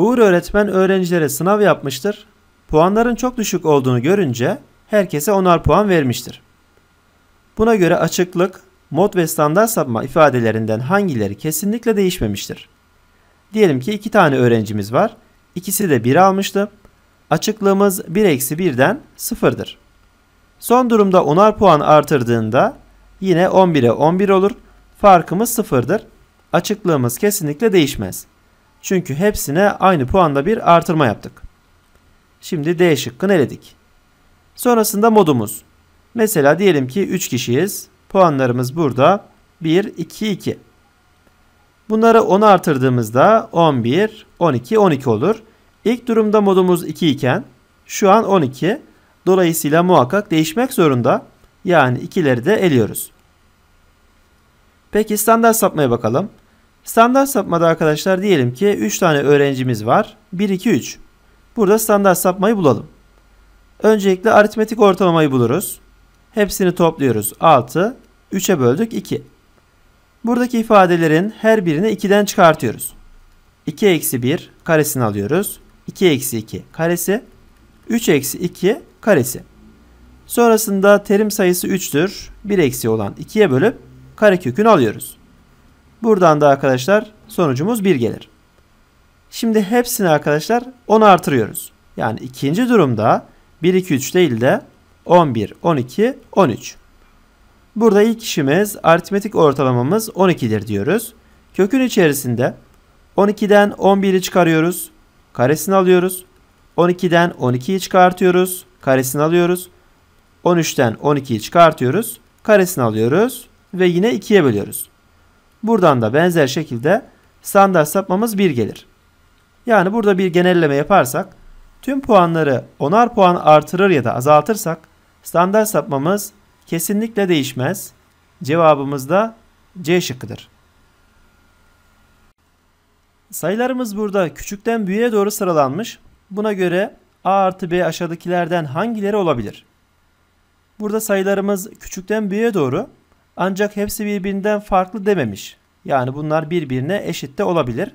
Uğur öğretmen öğrencilere sınav yapmıştır. Puanların çok düşük olduğunu görünce herkese onar puan vermiştir. Buna göre açıklık, mod ve standart sapma ifadelerinden hangileri kesinlikle değişmemiştir? Diyelim ki iki tane öğrencimiz var. İkisi de 1 almıştı. Açıklığımız 1 eksi 1'den 0'dır. Son durumda onar puan artırdığında yine 11'e 11 olur. Farkımız 0'dır. Açıklığımız kesinlikle değişmez. Çünkü hepsine aynı puanda bir artırma yaptık. Şimdi D şıkkını eledik. Sonrasında modumuz. Mesela diyelim ki 3 kişiyiz. Puanlarımız burada 1, 2, 2. Bunları 10 artırdığımızda 11, 12, 12 olur. İlk durumda modumuz 2 iken şu an 12. Dolayısıyla muhakkak değişmek zorunda. Yani ikileri de eliyoruz. Peki standart sapmaya bakalım. Standart sapmada arkadaşlar diyelim ki 3 tane öğrencimiz var. 1, 2, 3. Burada standart sapmayı bulalım. Öncelikle aritmetik ortalamayı buluruz. Hepsini topluyoruz. 6. 3'e böldük 2. Buradaki ifadelerin her birini 2'den çıkartıyoruz. 2 eksi 1 karesini alıyoruz. 2 eksi 2 karesi. 3 eksi 2 karesi. Sonrasında terim sayısı 3'tür. 1 eksi olan 2'ye bölüp karekökünü alıyoruz. Buradan da arkadaşlar sonucumuz 1 gelir. Şimdi hepsini arkadaşlar 10 artırıyoruz. Yani ikinci durumda 1, 2, 3 değil de 11, 12, 13. Burada ilk işimiz aritmetik ortalamamız 12'dir diyoruz. Kökün içerisinde 12'den 11'i çıkarıyoruz. Karesini alıyoruz. 12'den 12'yi çıkartıyoruz. Karesini alıyoruz. 13'ten 12'yi çıkartıyoruz. Karesini alıyoruz. Ve yine 2'ye bölüyoruz. Buradan da benzer şekilde standart sapmamız 1 gelir. Yani burada bir genelleme yaparsak tüm puanları onar puan artırır ya da azaltırsak standart sapmamız kesinlikle değişmez. Cevabımız da C şıkkıdır. Sayılarımız burada küçükten büyüğe doğru sıralanmış. Buna göre A artı B aşağıdakilerden hangileri olabilir? Burada sayılarımız küçükten büyüğe doğru ancak hepsi birbirinden farklı dememiş. Yani bunlar birbirine eşit de olabilir.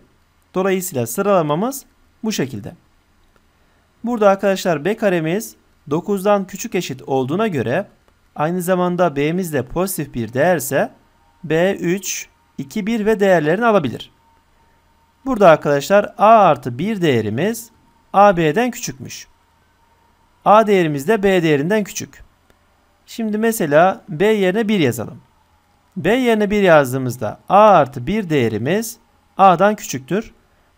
Dolayısıyla sıralamamız bu şekilde. Burada arkadaşlar B karemiz 9'dan küçük eşit olduğuna göre aynı zamanda B'miz de pozitif bir değerse B 3, 2, 1 ve değerlerini alabilir. Burada arkadaşlar A artı 1 değerimiz AB'den küçükmüş. A değerimiz de B değerinden küçük. Şimdi mesela B yerine 1 yazalım. B yerine 1 yazdığımızda A artı 1 değerimiz A'dan küçüktür.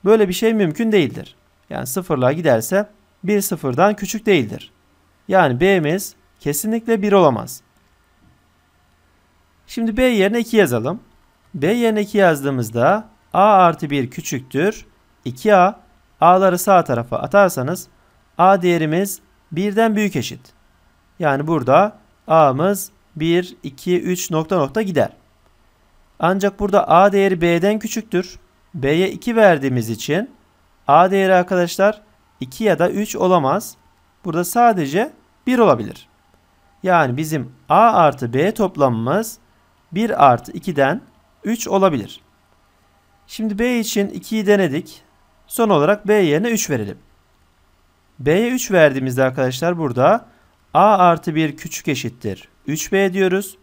Böyle bir şey mümkün değildir. Yani sıfırlığa giderse 1 sıfırdan küçük değildir. Yani B'miz kesinlikle 1 olamaz. Şimdi B yerine 2 yazalım. B yerine 2 yazdığımızda A artı 1 küçüktür. 2A. A'ları sağ tarafa atarsanız A değerimiz 1'den büyük eşit. Yani burada A'mız 1, 2, 3 nokta nokta gider. Ancak burada A değeri B'den küçüktür. B'ye 2 verdiğimiz için A değeri arkadaşlar 2 ya da 3 olamaz. Burada sadece 1 olabilir. Yani bizim A artı B toplamımız 1 artı 2'den 3 olabilir. Şimdi B için 2'yi denedik. Son olarak B yerine 3 verelim. B'ye 3 verdiğimizde arkadaşlar burada A artı 1 küçük eşittir. 3B diyoruz.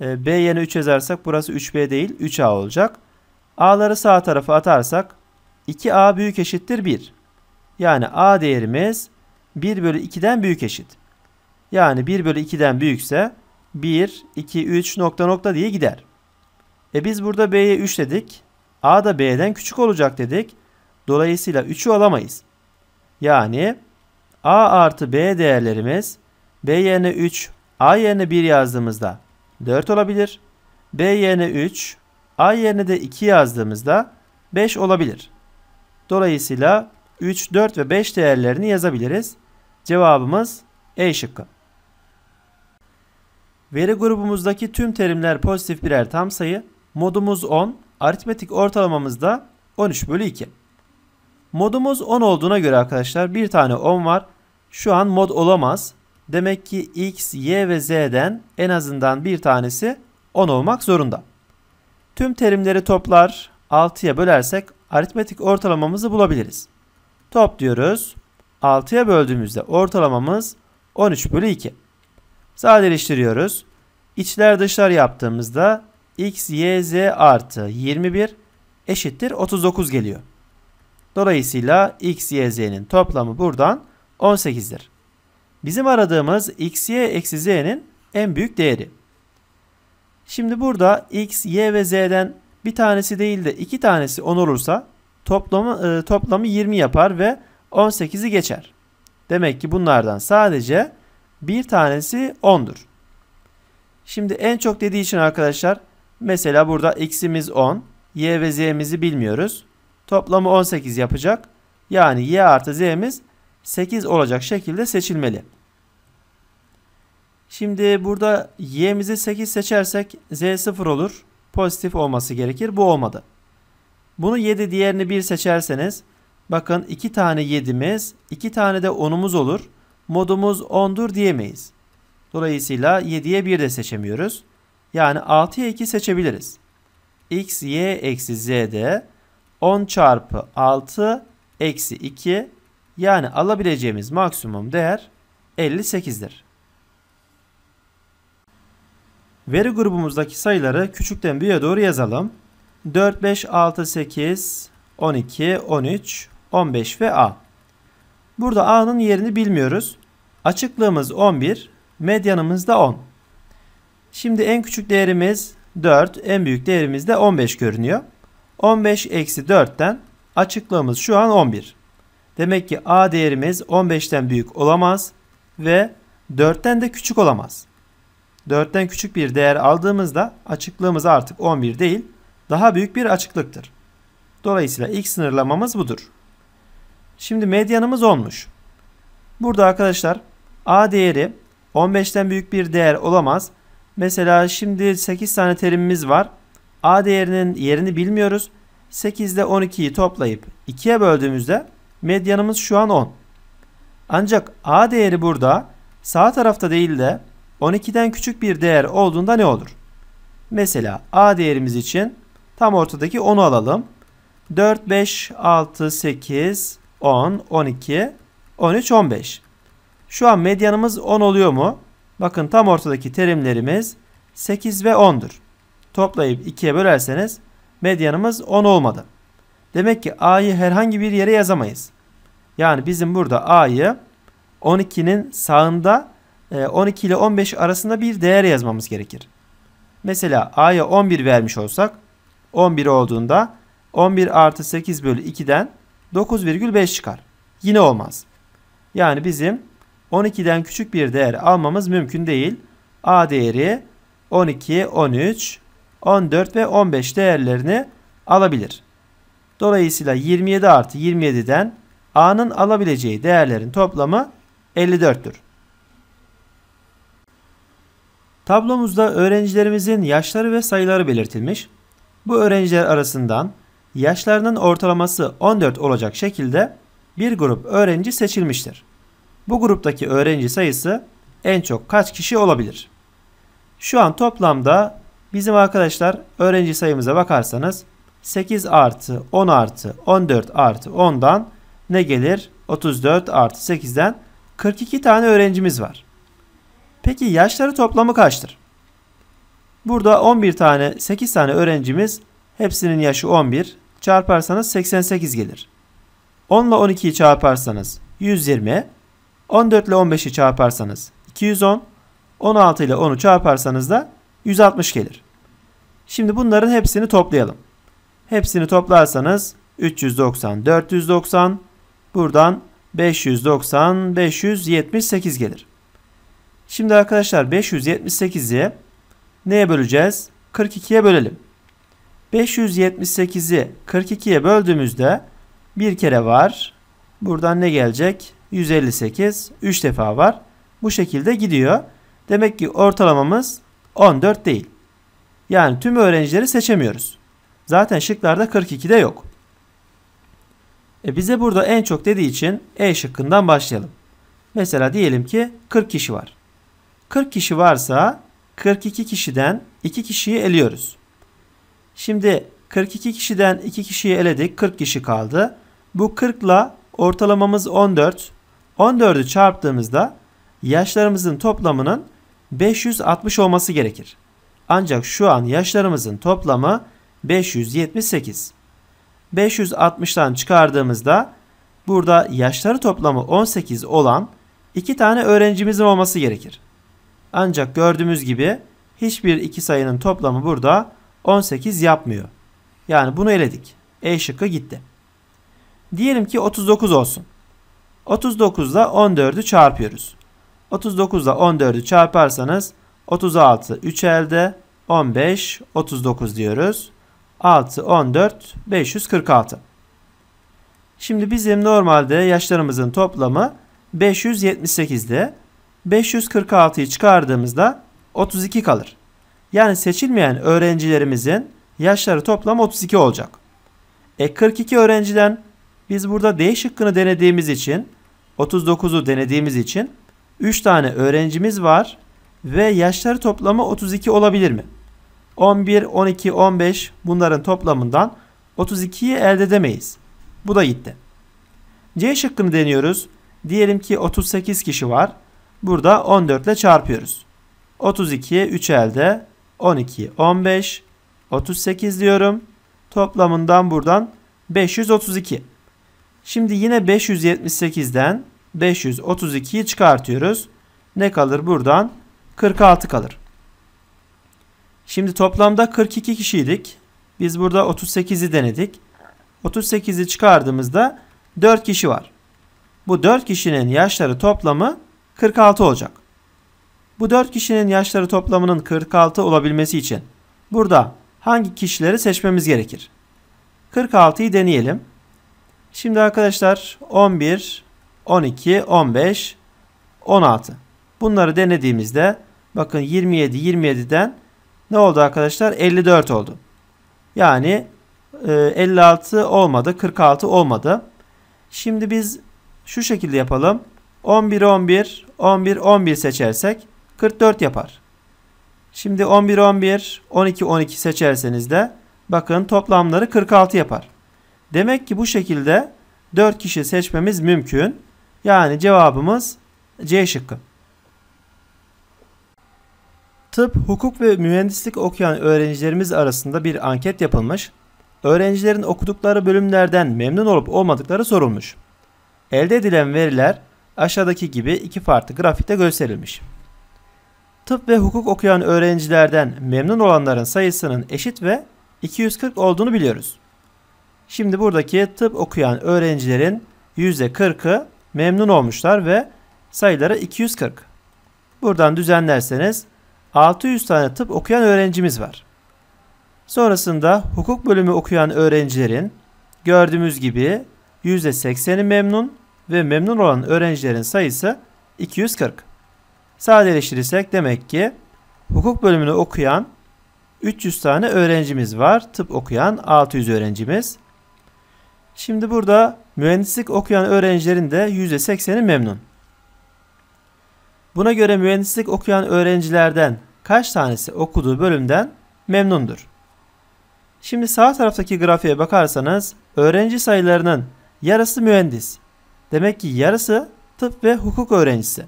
B yerine 3 yazarsak burası 3B değil 3A olacak. A'ları sağ tarafa atarsak 2A büyük eşittir 1. Yani A değerimiz 1 bölü 2'den büyük eşit. Yani 1 bölü 2'den büyükse 1, 2, 3 nokta nokta diye gider. E biz burada B'ye 3 dedik. A da B'den küçük olacak dedik. Dolayısıyla 3'ü alamayız. Yani A artı B değerlerimiz B yerine 3, A yerine 1 yazdığımızda 4 olabilir. B yerine 3, A yerine de 2 yazdığımızda 5 olabilir. Dolayısıyla 3, 4 ve 5 değerlerini yazabiliriz. Cevabımız E şıkkı. Veri grubumuzdaki tüm terimler pozitif birer tam sayı. Modumuz 10, aritmetik ortalamamız da 13 bölü 2. Modumuz 10 olduğuna göre arkadaşlar bir tane 10 var. Şu an mod olamaz. Demek ki x, y ve z'den en azından bir tanesi 10 olmak zorunda. Tüm terimleri toplar 6'ya bölersek aritmetik ortalamamızı bulabiliriz. Topluyoruz. 6'ya böldüğümüzde ortalamamız 13 bölü 2. Sadeleştiriyoruz. İçler dışlar yaptığımızda x, y, z artı 21 eşittir 39 geliyor. Dolayısıyla x, y, z'nin toplamı buradan 18'dir. Bizim aradığımız x, y eksi z'nin en büyük değeri. Şimdi burada x, y ve z'den bir tanesi değil de iki tanesi 10 olursa toplamı, e, toplamı 20 yapar ve 18'i geçer. Demek ki bunlardan sadece bir tanesi 10'dur. Şimdi en çok dediği için arkadaşlar mesela burada x'imiz 10, y ve z'mizi bilmiyoruz. Toplamı 18 yapacak. Yani y artı z'miz 8 olacak şekilde seçilmeli. Şimdi burada y'mizi 8 seçersek z 0 olur. Pozitif olması gerekir. Bu olmadı. Bunu 7 diğerini 1 seçerseniz bakın 2 tane 7'miz 2 tane de 10'umuz olur. Modumuz 10'dur diyemeyiz. Dolayısıyla 7'ye 1 de seçemiyoruz. Yani 6'ya 2 seçebiliriz. x, y eksi z'de 10 çarpı 6 eksi 2 yani alabileceğimiz maksimum değer 58'dir. Veri grubumuzdaki sayıları küçükten büyüğe doğru yazalım. 4, 5, 6, 8, 12, 13, 15 ve A. Burada A'nın yerini bilmiyoruz. Açıklığımız 11, medyanımız da 10. Şimdi en küçük değerimiz 4, en büyük değerimiz de 15 görünüyor. 15 eksi 4'ten açıklığımız şu an 11. Demek ki A değerimiz 15'ten büyük olamaz ve 4'ten de küçük olamaz. 4'ten küçük bir değer aldığımızda açıklığımız artık 11 değil, daha büyük bir açıklıktır. Dolayısıyla ilk sınırlamamız budur. Şimdi medyanımız olmuş. Burada arkadaşlar A değeri 15'ten büyük bir değer olamaz. Mesela şimdi 8 tane terimimiz var. A değerinin yerini bilmiyoruz. 8 ile 12'yi toplayıp 2'ye böldüğümüzde medyanımız şu an 10. Ancak A değeri burada sağ tarafta değil de 12'den küçük bir değer olduğunda ne olur? Mesela A değerimiz için tam ortadaki 10'u alalım. 4, 5, 6, 8, 10, 12, 13, 15. Şu an medyanımız 10 oluyor mu? Bakın tam ortadaki terimlerimiz 8 ve 10'dur. Toplayıp 2'ye bölerseniz medyanımız 10 olmadı. Demek ki A'yı herhangi bir yere yazamayız. Yani bizim burada A'yı 12'nin sağında 12 ile 15 arasında bir değer yazmamız gerekir. Mesela A'ya 11 vermiş olsak 11 olduğunda 11 artı 8 bölü 2'den 9,5 çıkar. Yine olmaz. Yani bizim 12'den küçük bir değer almamız mümkün değil. A değeri 12, 13, 14 ve 15 değerlerini alabilir. Dolayısıyla 27 artı 27'den A'nın alabileceği değerlerin toplamı 54'tür. Tablomuzda öğrencilerimizin yaşları ve sayıları belirtilmiş. Bu öğrenciler arasından yaşlarının ortalaması 14 olacak şekilde bir grup öğrenci seçilmiştir. Bu gruptaki öğrenci sayısı en çok kaç kişi olabilir? Şu an toplamda bizim arkadaşlar öğrenci sayımıza bakarsanız 8 artı 10 artı 14 artı 10'dan ne gelir? 34 artı 8'den 42 tane öğrencimiz var. Peki yaşları toplamı kaçtır? Burada 11 tane 8 tane öğrencimiz hepsinin yaşı 11 çarparsanız 88 gelir. 10 ile 12'yi çarparsanız 120, 14 ile 15'i çarparsanız 210, 16 ile 10'u çarparsanız da 160 gelir. Şimdi bunların hepsini toplayalım. Hepsini toplarsanız 390, 490, buradan 590, 578 gelir. Şimdi arkadaşlar 578'i neye böleceğiz? 42'ye bölelim. 578'i 42'ye böldüğümüzde bir kere var. Buradan ne gelecek? 158. 3 defa var. Bu şekilde gidiyor. Demek ki ortalamamız 14 değil. Yani tüm öğrencileri seçemiyoruz. Zaten şıklarda 42'de yok. E bize burada en çok dediği için E şıkkından başlayalım. Mesela diyelim ki 40 kişi var. 40 kişi varsa 42 kişiden 2 kişiyi eliyoruz. Şimdi 42 kişiden 2 kişiyi eledik. 40 kişi kaldı. Bu 40 ile Ortalamamız 14. 14'ü çarptığımızda yaşlarımızın toplamının 560 olması gerekir. Ancak şu an yaşlarımızın toplamı 578. 560'tan çıkardığımızda burada yaşları toplamı 18 olan iki tane öğrencimizin olması gerekir. Ancak gördüğümüz gibi hiçbir iki sayının toplamı burada 18 yapmıyor. Yani bunu eledik. E şıkkı gitti. Diyelim ki 39 olsun. 39 ile 14'ü çarpıyoruz. 39 ile 14'ü çarparsanız 36 3 elde 15 39 diyoruz. 6 14 546. Şimdi bizim normalde yaşlarımızın toplamı 578'de 546'yı çıkardığımızda 32 kalır. Yani seçilmeyen öğrencilerimizin yaşları toplam 32 olacak. E 42 öğrenciden biz burada D şıkkını denediğimiz için 39'u denediğimiz için 3 tane öğrencimiz var ve yaşları toplamı 32 olabilir mi? 11, 12, 15 bunların toplamından 32'yi elde edemeyiz. Bu da gitti. C şıkkını deniyoruz. Diyelim ki 38 kişi var. Burada 14 ile çarpıyoruz. 32'ye 3 elde. 12, 15, 38 diyorum. Toplamından buradan 532. Şimdi yine 578'den 532'yi çıkartıyoruz. Ne kalır buradan? 46 kalır. Şimdi toplamda 42 kişiydik. Biz burada 38'i denedik. 38'i çıkardığımızda 4 kişi var. Bu 4 kişinin yaşları toplamı 46 olacak. Bu 4 kişinin yaşları toplamının 46 olabilmesi için burada hangi kişileri seçmemiz gerekir? 46'yı deneyelim. Şimdi arkadaşlar 11, 12, 15, 16. Bunları denediğimizde bakın 27, 27'den ne oldu arkadaşlar? 54 oldu. Yani 56 e, olmadı, 46 olmadı. Şimdi biz şu şekilde yapalım. 11, 11, 11, 11 seçersek 44 yapar. Şimdi 11, 11, 12, 12 seçerseniz de bakın toplamları 46 yapar. Demek ki bu şekilde 4 kişi seçmemiz mümkün. Yani cevabımız C şıkkı. Tıp, hukuk ve mühendislik okuyan öğrencilerimiz arasında bir anket yapılmış. Öğrencilerin okudukları bölümlerden memnun olup olmadıkları sorulmuş. Elde edilen veriler aşağıdaki gibi iki farklı grafikte gösterilmiş. Tıp ve hukuk okuyan öğrencilerden memnun olanların sayısının eşit ve 240 olduğunu biliyoruz. Şimdi buradaki tıp okuyan öğrencilerin %40'ı memnun olmuşlar ve sayıları 240. Buradan düzenlerseniz 600 tane tıp okuyan öğrencimiz var. Sonrasında hukuk bölümü okuyan öğrencilerin gördüğümüz gibi %80'i memnun ve memnun olan öğrencilerin sayısı 240. Sadeleştirirsek demek ki hukuk bölümünü okuyan 300 tane öğrencimiz var. Tıp okuyan 600 öğrencimiz. Şimdi burada mühendislik okuyan öğrencilerin de %80'i memnun. Buna göre mühendislik okuyan öğrencilerden kaç tanesi okuduğu bölümden memnundur? Şimdi sağ taraftaki grafiğe bakarsanız öğrenci sayılarının yarısı mühendis. Demek ki yarısı tıp ve hukuk öğrencisi.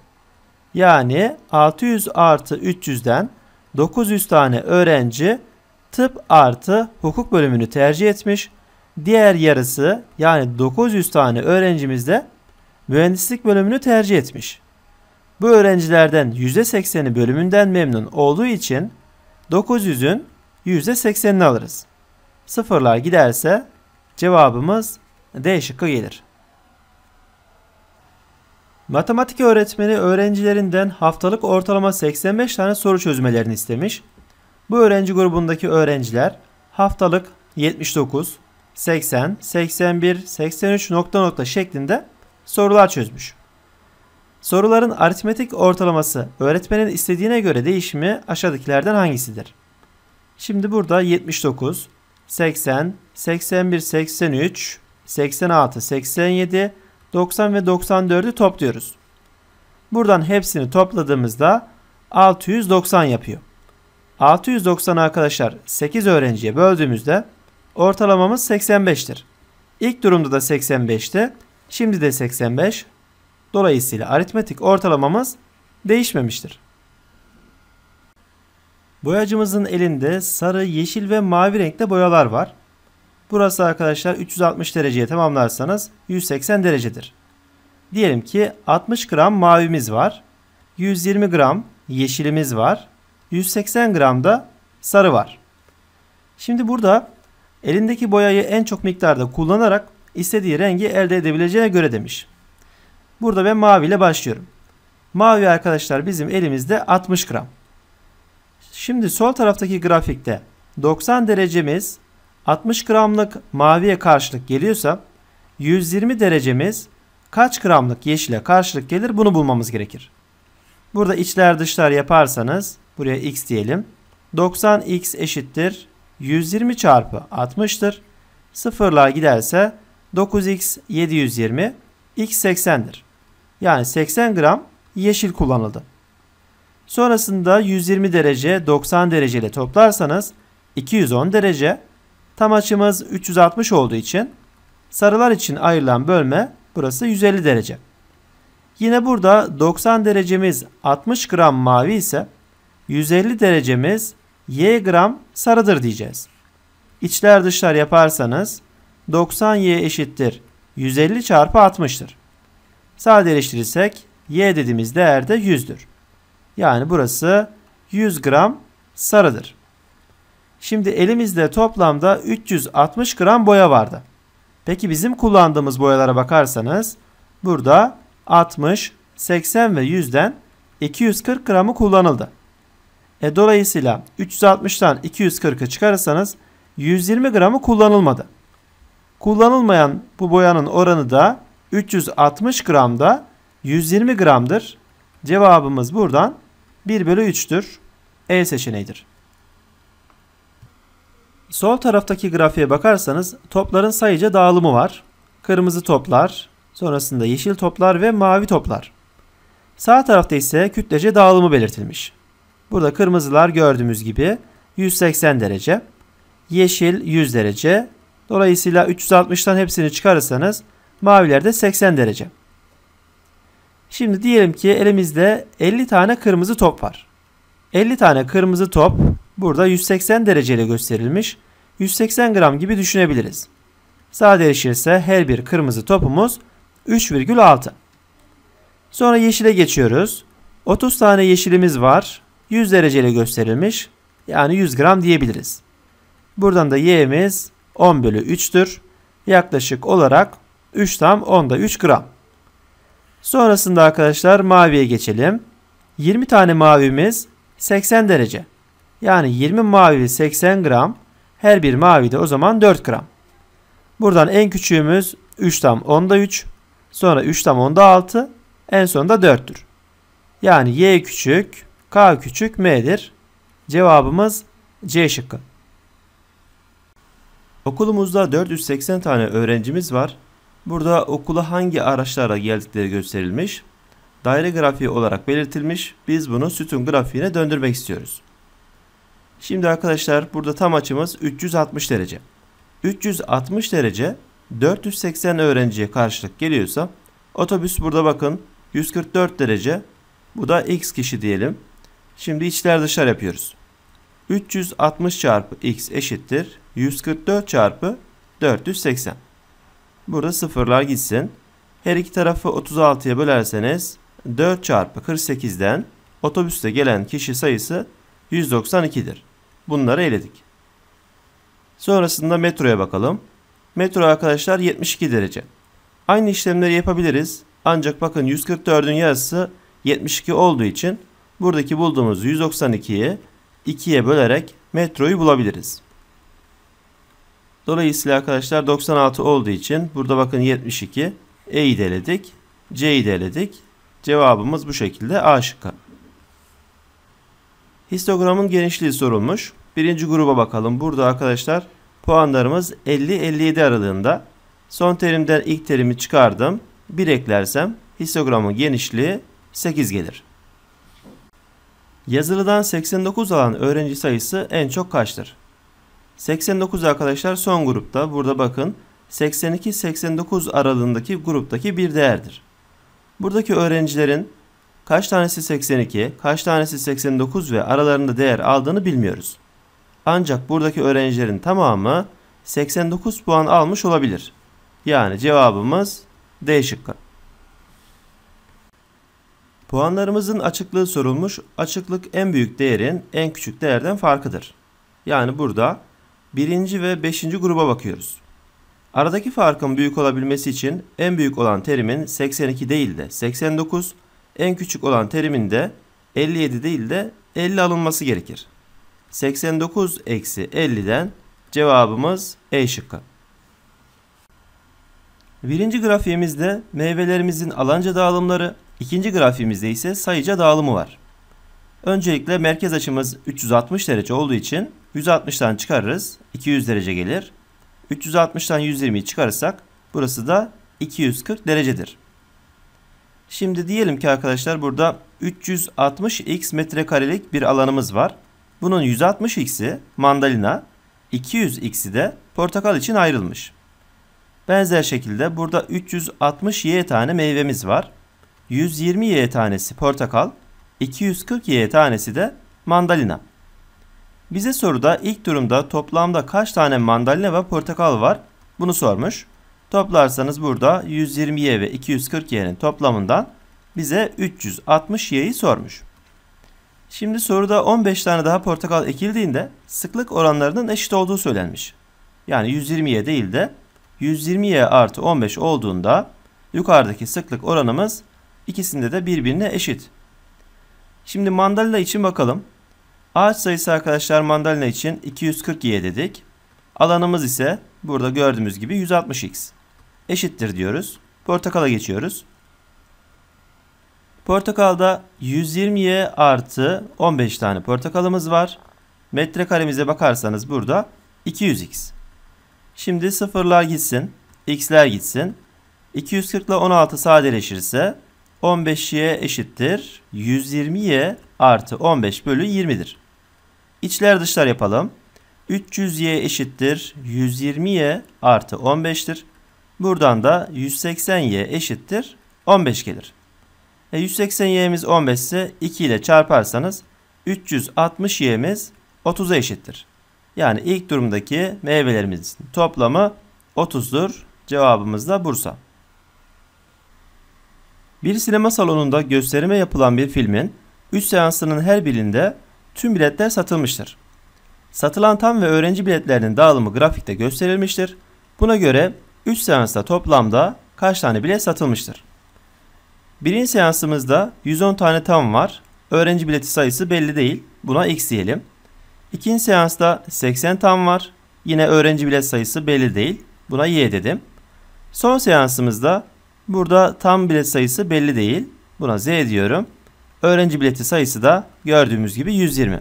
Yani 600 artı 300'den 900 tane öğrenci tıp artı hukuk bölümünü tercih etmiş. Diğer yarısı yani 900 tane öğrencimiz de mühendislik bölümünü tercih etmiş. Bu öğrencilerden %80'i bölümünden memnun olduğu için 900'ün %80'ini alırız. Sıfırlar giderse cevabımız D şıkkı gelir. Matematik öğretmeni öğrencilerinden haftalık ortalama 85 tane soru çözmelerini istemiş. Bu öğrenci grubundaki öğrenciler haftalık 79, 80, 81, 83 nokta nokta şeklinde sorular çözmüş. Soruların aritmetik ortalaması öğretmenin istediğine göre değişimi aşağıdakilerden hangisidir? Şimdi burada 79, 80, 81, 83, 86, 87, 90 ve 94'ü topluyoruz. Buradan hepsini topladığımızda 690 yapıyor. 690 arkadaşlar 8 öğrenciye böldüğümüzde ortalamamız 85'tir. İlk durumda da 85'ti. Şimdi de 85. Dolayısıyla aritmetik ortalamamız değişmemiştir. Boyacımızın elinde sarı, yeşil ve mavi renkte boyalar var. Burası arkadaşlar 360 dereceye tamamlarsanız 180 derecedir. Diyelim ki 60 gram mavimiz var. 120 gram yeşilimiz var. 180 gram da sarı var. Şimdi burada elindeki boyayı en çok miktarda kullanarak istediği rengi elde edebileceğine göre demiş. Burada ben mavi ile başlıyorum. Mavi arkadaşlar bizim elimizde 60 gram. Şimdi sol taraftaki grafikte 90 derecemiz 60 gramlık maviye karşılık geliyorsa 120 derecemiz kaç gramlık yeşile karşılık gelir bunu bulmamız gerekir. Burada içler dışlar yaparsanız buraya x diyelim. 90x eşittir 120 çarpı 60'tır. Sıfırlar giderse 9x 720 x 80'dir. Yani 80 gram yeşil kullanıldı. Sonrasında 120 derece 90 derece ile toplarsanız 210 derece tam açımız 360 olduğu için sarılar için ayrılan bölme burası 150 derece. Yine burada 90 derecemiz 60 gram mavi ise 150 derecemiz y gram sarıdır diyeceğiz. İçler dışlar yaparsanız 90y eşittir 150 çarpı 60'tır. Sadeleştirirsek y dediğimiz değer de 100'dür. Yani burası 100 gram sarıdır. Şimdi elimizde toplamda 360 gram boya vardı. Peki bizim kullandığımız boyalara bakarsanız burada 60, 80 ve 100'den 240 gramı kullanıldı. E, dolayısıyla 360'tan 240'ı çıkarırsanız 120 gramı kullanılmadı. Kullanılmayan bu boyanın oranı da 360 gramda 120 gramdır. Cevabımız buradan 1 bölü 3'tür. E seçeneğidir. Sol taraftaki grafiğe bakarsanız topların sayıca dağılımı var. Kırmızı toplar, sonrasında yeşil toplar ve mavi toplar. Sağ tarafta ise kütlece dağılımı belirtilmiş. Burada kırmızılar gördüğümüz gibi 180 derece, yeşil 100 derece. Dolayısıyla 360'tan hepsini çıkarırsanız maviler de 80 derece. Şimdi diyelim ki elimizde 50 tane kırmızı top var. 50 tane kırmızı top burada 180 dereceyle gösterilmiş. 180 gram gibi düşünebiliriz. Sadeleşirse her bir kırmızı topumuz 3,6. Sonra yeşile geçiyoruz. 30 tane yeşilimiz var. 100 dereceyle gösterilmiş. Yani 100 gram diyebiliriz. Buradan da y'miz 10 bölü 3'tür. Yaklaşık olarak 3 tam 10'da 3 gram. Sonrasında arkadaşlar maviye geçelim. 20 tane mavimiz 80 derece. Yani 20 mavi 80 gram. Her bir mavi de o zaman 4 gram. Buradan en küçüğümüz 3 tam 10'da 3. Sonra 3 tam 10'da 6. En sonunda 4'tür. Yani y küçük, k küçük m'dir. Cevabımız C şıkkı. Okulumuzda 480 tane öğrencimiz var. Burada okula hangi araçlarla geldikleri gösterilmiş. Daire grafiği olarak belirtilmiş. Biz bunu sütun grafiğine döndürmek istiyoruz. Şimdi arkadaşlar burada tam açımız 360 derece. 360 derece 480 öğrenciye karşılık geliyorsa otobüs burada bakın 144 derece. Bu da x kişi diyelim. Şimdi içler dışlar yapıyoruz. 360 çarpı x eşittir 144 çarpı 480. Burada sıfırlar gitsin. Her iki tarafı 36'ya bölerseniz 4 çarpı 48'den otobüste gelen kişi sayısı 192'dir. Bunları eledik. Sonrasında metroya bakalım. Metro arkadaşlar 72 derece. Aynı işlemleri yapabiliriz. Ancak bakın 144'ün yarısı 72 olduğu için buradaki bulduğumuz 192'yi 2'ye bölerek metroyu bulabiliriz. Dolayısıyla arkadaşlar 96 olduğu için burada bakın 72 E'yi deledik. C'yi deledik. Cevabımız bu şekilde A şıkkı. Histogramın genişliği sorulmuş. Birinci gruba bakalım. Burada arkadaşlar puanlarımız 50-57 aralığında. Son terimden ilk terimi çıkardım. 1 eklersem histogramın genişliği 8 gelir. Yazılıdan 89 alan öğrenci sayısı en çok kaçtır? 89 arkadaşlar son grupta. Burada bakın 82-89 aralığındaki gruptaki bir değerdir. Buradaki öğrencilerin kaç tanesi 82, kaç tanesi 89 ve aralarında değer aldığını bilmiyoruz. Ancak buradaki öğrencilerin tamamı 89 puan almış olabilir. Yani cevabımız D şıkkı. Puanlarımızın açıklığı sorulmuş. Açıklık en büyük değerin en küçük değerden farkıdır. Yani burada birinci ve beşinci gruba bakıyoruz. Aradaki farkın büyük olabilmesi için en büyük olan terimin 82 değil de 89, en küçük olan terimin de 57 değil de 50 alınması gerekir. 89 eksi 50'den cevabımız E şıkkı. Birinci grafiğimizde meyvelerimizin alanca dağılımları, ikinci grafiğimizde ise sayıca dağılımı var. Öncelikle merkez açımız 360 derece olduğu için 160'tan çıkarırız. 200 derece gelir. 360'tan 120'yi çıkarırsak burası da 240 derecedir. Şimdi diyelim ki arkadaşlar burada 360x metrekarelik bir alanımız var. Bunun 160x'i mandalina, 200x'i de portakal için ayrılmış. Benzer şekilde burada 360y tane meyvemiz var. 120y tanesi portakal, 240y tanesi de mandalina. Bize soruda ilk durumda toplamda kaç tane mandalina ve portakal var bunu sormuş. Toplarsanız burada 120y ve 240y'nin toplamından bize 360y'yi sormuş. Şimdi soruda 15 tane daha portakal ekildiğinde sıklık oranlarının eşit olduğu söylenmiş. Yani 120y değil de 120y artı 15 olduğunda yukarıdaki sıklık oranımız ikisinde de birbirine eşit. Şimdi mandalina için bakalım. Ağaç sayısı arkadaşlar mandalina için 240y dedik. Alanımız ise burada gördüğümüz gibi 160x. Eşittir diyoruz. Portakala geçiyoruz. Portakalda 120y artı 15 tane portakalımız var. Metrekaremize bakarsanız burada 200x. Şimdi sıfırlar gitsin. X'ler gitsin. 240 ile 16 sadeleşirse 15y eşittir. 120y artı 15 bölü 20'dir. İçler dışlar yapalım. 300y eşittir. 120y artı 15'tir. Buradan da 180y eşittir. 15 gelir. E 180y'miz 15 ise 2 ile çarparsanız 360y'miz 30'a eşittir. Yani ilk durumdaki meyvelerimizin toplamı 30'dur. Cevabımız da Bursa. Bir sinema salonunda gösterime yapılan bir filmin 3 seansının her birinde tüm biletler satılmıştır. Satılan tam ve öğrenci biletlerinin dağılımı grafikte gösterilmiştir. Buna göre 3 seansta toplamda kaç tane bilet satılmıştır? Birinci seansımızda 110 tane tam var. Öğrenci bileti sayısı belli değil. Buna x diyelim. İkinci seansta 80 tam var. Yine öğrenci bilet sayısı belli değil. Buna y dedim. Son seansımızda burada tam bilet sayısı belli değil. Buna z diyorum. Öğrenci bileti sayısı da gördüğümüz gibi 120.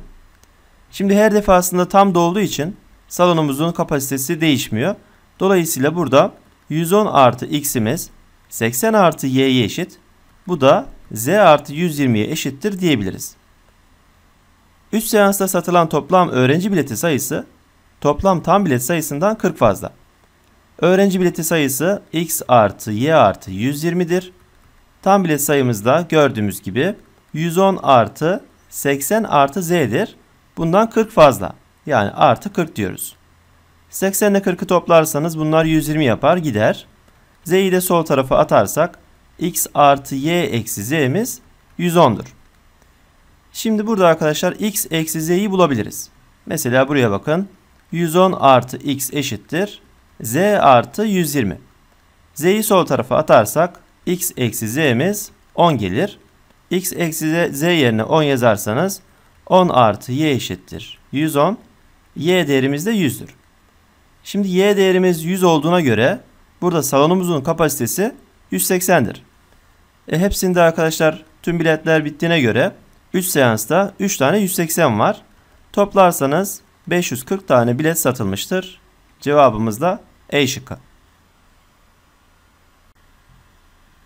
Şimdi her defasında tam dolduğu için salonumuzun kapasitesi değişmiyor. Dolayısıyla burada 110 artı x'imiz 80 artı y'ye eşit. Bu da z artı 120'ye eşittir diyebiliriz. 3 seansta satılan toplam öğrenci bileti sayısı toplam tam bilet sayısından 40 fazla. Öğrenci bileti sayısı x artı y artı 120'dir. Tam bilet sayımız da gördüğümüz gibi 110 artı 80 artı z'dir. Bundan 40 fazla. Yani artı 40 diyoruz. 80 ile 40'ı toplarsanız bunlar 120 yapar gider. Z'yi de sol tarafa atarsak x artı y eksi z'miz 110'dur. Şimdi burada arkadaşlar x eksi z'yi bulabiliriz. Mesela buraya bakın. 110 artı x eşittir. z artı 120. z'yi sol tarafa atarsak x eksi z'miz 10 gelir. x eksi z, z yerine 10 yazarsanız 10 artı y eşittir 110. y değerimiz de 100'dür. Şimdi y değerimiz 100 olduğuna göre burada salonumuzun kapasitesi 180'dir. E, hepsinde arkadaşlar tüm biletler bittiğine göre 3 seansta 3 tane 180 var. Toplarsanız 540 tane bilet satılmıştır. Cevabımız da E şıkkı.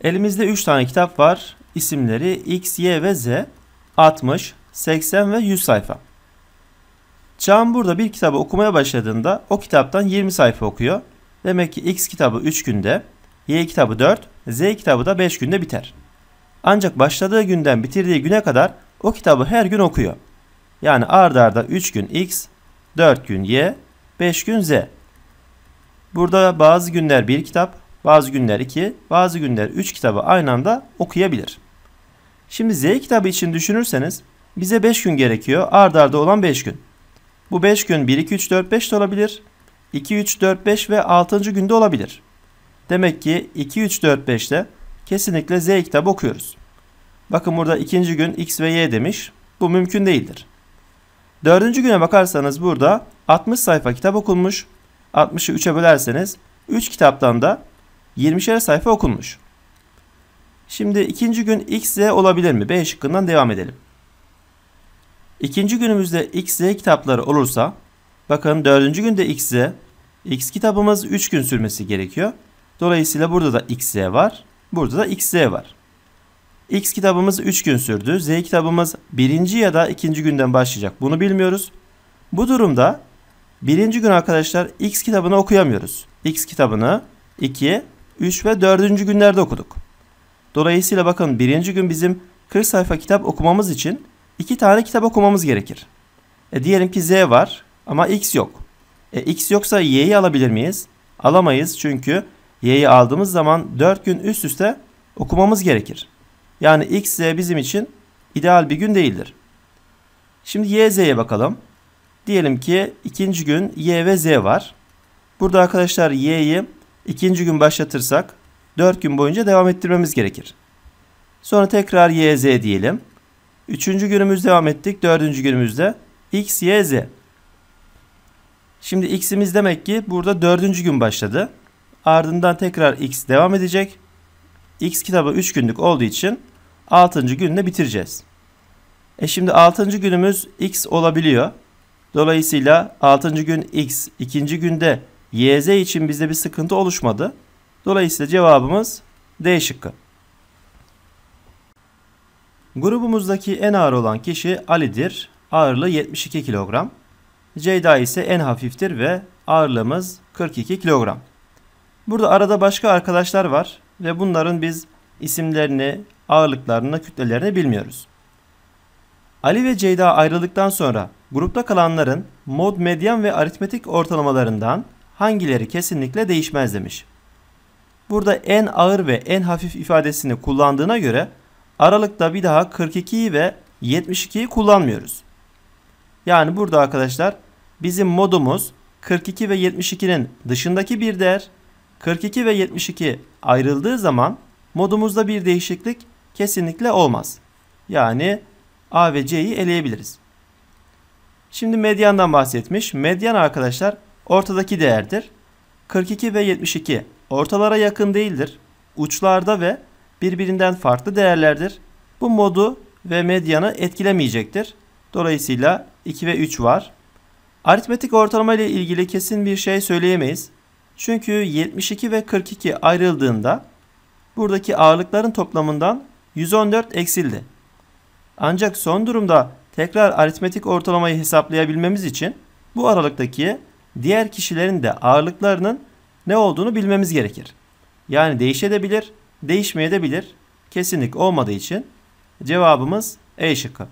Elimizde 3 tane kitap var. İsimleri X, Y ve Z. 60, 80 ve 100 sayfa. Çağan burada bir kitabı okumaya başladığında o kitaptan 20 sayfa okuyor. Demek ki X kitabı 3 günde, Y kitabı 4, Z kitabı da 5 günde biter. Ancak başladığı günden bitirdiği güne kadar o kitabı her gün okuyor. Yani ard arda 3 gün X, 4 gün Y, 5 gün Z. Burada bazı günler bir kitap, bazı günler 2, bazı günler 3 kitabı aynı anda okuyabilir. Şimdi Z kitabı için düşünürseniz bize 5 gün gerekiyor ard arda olan 5 gün. Bu 5 gün 1, 2, 3, 4, 5 de olabilir. 2, 3, 4, 5 ve 6. günde olabilir. Demek ki 2, 3, 4, 5'te kesinlikle Z kitabı okuyoruz. Bakın burada ikinci gün X ve Y demiş. Bu mümkün değildir. Dördüncü güne bakarsanız burada 60 sayfa kitap okunmuş. 60'ı 3'e bölerseniz 3 kitaptan da 20'şer sayfa okunmuş. Şimdi ikinci gün X, Z olabilir mi? B şıkkından devam edelim. İkinci günümüzde X, Z kitapları olursa bakın dördüncü günde X, Z. X kitabımız 3 gün sürmesi gerekiyor. Dolayısıyla burada da X, Z var. Burada da X, Z var. X kitabımız 3 gün sürdü. Z kitabımız birinci ya da ikinci günden başlayacak. Bunu bilmiyoruz. Bu durumda birinci gün arkadaşlar X kitabını okuyamıyoruz. X kitabını 2, 3 ve 4. günlerde okuduk. Dolayısıyla bakın birinci gün bizim 40 sayfa kitap okumamız için 2 tane kitap okumamız gerekir. E diyelim ki Z var ama X yok. E X yoksa Y'yi alabilir miyiz? Alamayız çünkü Y'yi aldığımız zaman 4 gün üst üste okumamız gerekir. Yani X, Z bizim için ideal bir gün değildir. Şimdi Y, Z'ye bakalım. Diyelim ki ikinci gün Y ve Z var. Burada arkadaşlar Y'yi ikinci gün başlatırsak 4 gün boyunca devam ettirmemiz gerekir. Sonra tekrar Y, Z diyelim. Üçüncü günümüz devam ettik. Dördüncü günümüzde X, Y, Z. Şimdi X'imiz demek ki burada dördüncü gün başladı. Ardından tekrar X devam edecek. X kitabı 3 günlük olduğu için 6. günde bitireceğiz. E şimdi 6. günümüz X olabiliyor. Dolayısıyla 6. gün X, 2. günde YZ için bizde bir sıkıntı oluşmadı. Dolayısıyla cevabımız D şıkkı. Grubumuzdaki en ağır olan kişi Ali'dir. Ağırlığı 72 kilogram. Ceyda ise en hafiftir ve ağırlığımız 42 kilogram. Burada arada başka arkadaşlar var ve bunların biz isimlerini, ağırlıklarını, kütlelerini bilmiyoruz. Ali ve Ceyda ayrıldıktan sonra grupta kalanların mod medyan ve aritmetik ortalamalarından hangileri kesinlikle değişmez demiş. Burada en ağır ve en hafif ifadesini kullandığına göre aralıkta bir daha 42'yi ve 72'yi kullanmıyoruz. Yani burada arkadaşlar bizim modumuz 42 ve 72'nin dışındaki bir değer. 42 ve 72 ayrıldığı zaman modumuzda bir değişiklik kesinlikle olmaz. Yani A ve C'yi eleyebiliriz. Şimdi medyandan bahsetmiş. Medyan arkadaşlar ortadaki değerdir. 42 ve 72 ortalara yakın değildir. Uçlarda ve birbirinden farklı değerlerdir. Bu modu ve medyanı etkilemeyecektir. Dolayısıyla 2 ve 3 var. Aritmetik ortalama ile ilgili kesin bir şey söyleyemeyiz. Çünkü 72 ve 42 ayrıldığında buradaki ağırlıkların toplamından 114 eksildi. Ancak son durumda tekrar aritmetik ortalamayı hesaplayabilmemiz için bu aralıktaki diğer kişilerin de ağırlıklarının ne olduğunu bilmemiz gerekir. Yani değişebilir, değişmeyebilir. Kesinlik olmadığı için cevabımız E şıkkı.